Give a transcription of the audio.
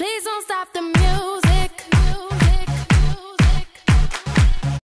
Please don't stop the